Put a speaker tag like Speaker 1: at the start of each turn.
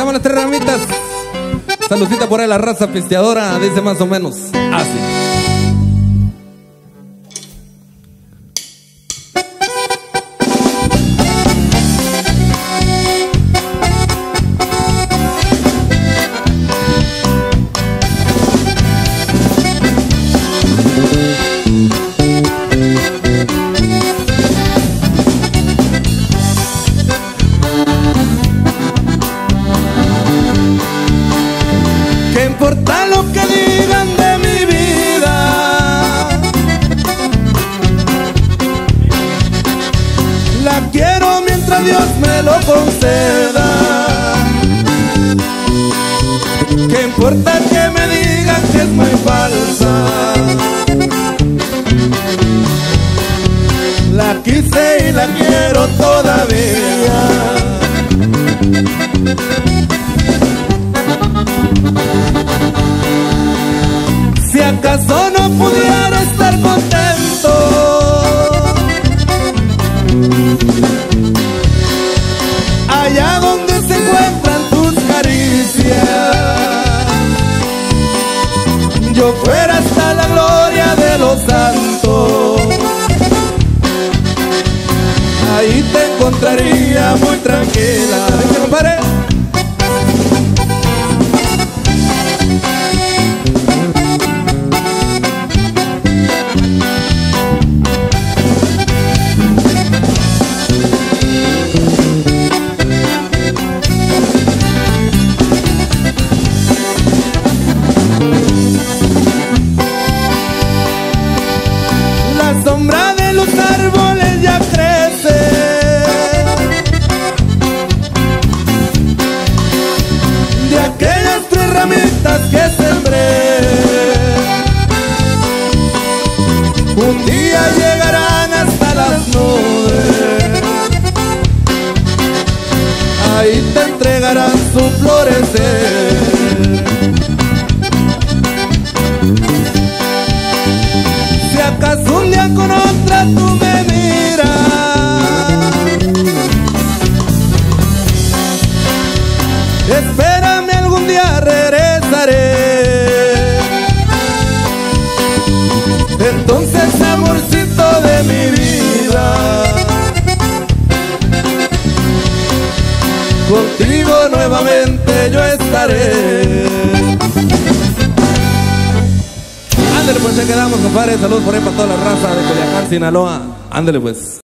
Speaker 1: Se llaman las tres ramitas. Saludcita por ahí la raza pisteadora, dice más o menos. Así.
Speaker 2: Importa lo que digan de mi vida? La quiero mientras Dios me lo conceda. ¿Qué importa que me digan que es muy falsa? La quise y la quiero todavía. Acaso no pudiera estar contento. Allá donde se encuentran tus caricias Yo fuera hasta la gloria de los santos. Ahí te encontraría muy tranquila ramitas que sembré. Un día llegarán Contigo nuevamente yo estaré
Speaker 1: Ándale, pues ya quedamos, compadre. Saludos por ahí para toda la raza de Culiacán, Sinaloa. Ándale, pues.